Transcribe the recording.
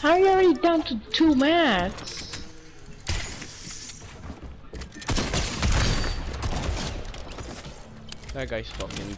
How are you already down to two mats? That guy's fucking dumb.